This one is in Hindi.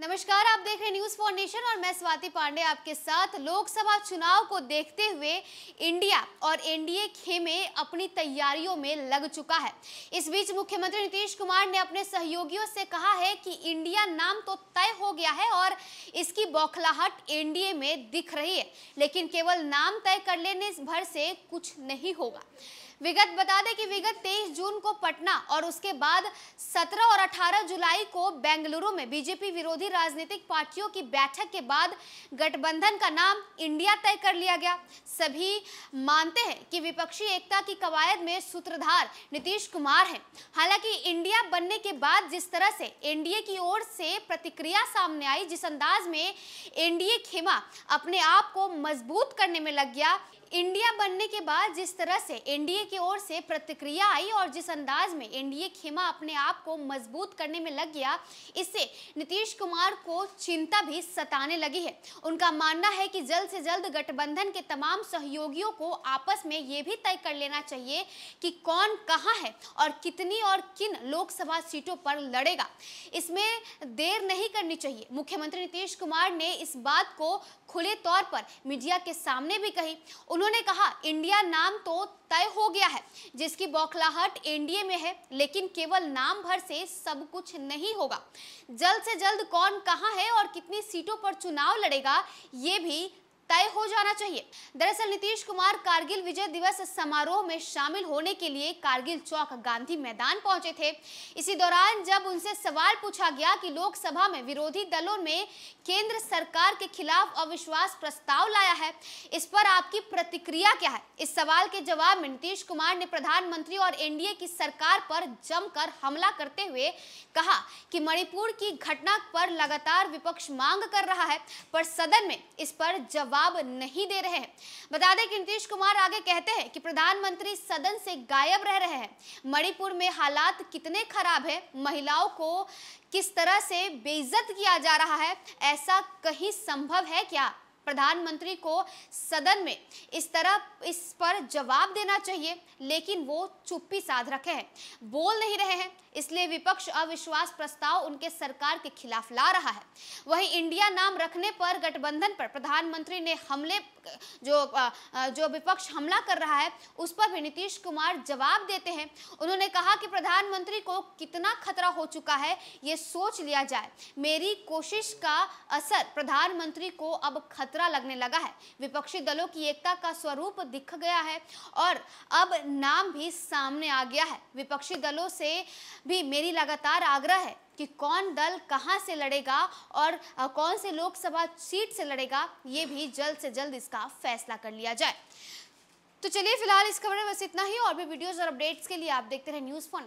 नमस्कार, आप देख रहे हैं न्यूज़ फॉर नेशन और मैं स्वाति पांडे आपके साथ लोकसभा चुनाव को देखते हुए इंडिया और एनडीए खेमे अपनी तैयारियों में लग चुका है। इस बीच मुख्यमंत्री नीतीश कुमार ने अपने सहयोगियों से कहा है कि इंडिया नाम तो तय हो गया है और इसकी बौखलाहट एनडीए में दिख रही है, लेकिन केवल नाम तय कर लेने भर से कुछ नहीं होगा। विगत बता दें कि विगत 23 जून को पटना और उसके बाद 17 और 18 जुलाई को बेंगलुरु में बीजेपी विरोधी राजनीतिक पार्टियों की बैठक के बाद गठबंधन का नाम इंडिया तय कर लिया गया। सभी मानते हैं कि विपक्षी एकता की कवायद में सूत्रधार नीतीश कुमार हैं। हालाँकि इंडिया बनने के बाद जिस तरह से एनडीए की ओर से प्रतिक्रिया सामने आई, जिस अंदाज में एनडीए खेमा अपने आप को मज़बूत करने में लग गया इंडिया बनने के बाद जिस तरह से एनडीए की ओर से प्रतिक्रिया आई और जिस अंदाज में एनडीए खेमा अपने आप को मज़बूत करने में लग गया, इससे नीतीश कुमार को चिंता भी सताने लगी है। उनका मानना है कि जल्द से जल्द गठबंधन के तमाम सहयोगियों को आपस में ये भी तय कर लेना चाहिए कि कौन कहाँ है और कितनी और किन लोकसभा सीटों पर लड़ेगा। इसमें देर नहीं करनी चाहिए। मुख्यमंत्री नीतीश कुमार ने इस बात को खुले तौर पर मीडिया के सामने भी कही। उन्होंने कहा, इंडिया नाम तो तय हो गया है, जिसकी बौखलाहट एनडीए में है, लेकिन केवल नाम भर से सब कुछ नहीं होगा। जल्द से जल्द कौन कहाँ है और कितनी सीटों पर चुनाव लड़ेगा, ये भी तय हो जाना चाहिए। दरअसल नीतीश कुमार कारगिल विजय दिवस समारोह में शामिल होने के लिए कारगिल चौक गांधी मैदान पहुँचे थे। इसी दौरान जब उनसे सवाल पूछा गया कि लोकसभा में विरोधी दलों ने केंद्र सरकार के खिलाफ अविश्वास प्रस्ताव लाया है, इस पर आपकी प्रतिक्रिया क्या है? इस सवाल के जवाब में नीतीश कुमार ने प्रधानमंत्री और एनडीए की सरकार पर जमकर हमला करते हुए कहा कि मणिपुर की घटना पर लगातार विपक्ष मांग कर रहा है, पर सदन में इस पर जवाब जवाब नहीं दे रहे हैं। बता दें कि नीतीश कुमार आगे कहते हैं कि प्रधानमंत्री सदन से गायब रह रहे हैं। मणिपुर में हालात कितने खराब है? महिलाओं को किस तरह से बेइज्जत किया जा रहा है? ऐसा कहीं संभव है क्या? प्रधानमंत्री को सदन में इस तरह, इस पर जवाब देना चाहिए, लेकिन वो चुप्पी साध रखे हैं। बोल नहीं रहे हैं। इसलिए विपक्ष अविश्वास प्रस्ताव उनके सरकार के खिलाफ ला रहा है। वहीं इंडिया नाम रखने पर गठबंधन पर प्रधानमंत्री ने हमले, जो जो विपक्ष हमला कर रहा है, उस पर भी नीतीश कुमार जवाब देते हैं। उन्होंने कहा कि प्रधानमंत्री को कितना खतरा हो चुका है, ये सोच लिया जाए। मेरी कोशिश का असर प्रधानमंत्री को अब खतरा लगने लगा है। विपक्षी दलों की एकता का स्वरूप दिख गया है और अब नाम भी सामने आ गया है। विपक्षी दलों से भी मेरी लगातार आग्रह है कि कौन दल कहाँ से लड़ेगा और कौन से लोकसभा सीट से लड़ेगा, ये भी जल्द से जल्द इसका फैसला कर लिया जाए। तो चलिए फ़िलहाल इस खबर में बस इतना ही और भी वीडियोस और अपडेट्स के लिए आप देखते रहे न्यूज़ फॉर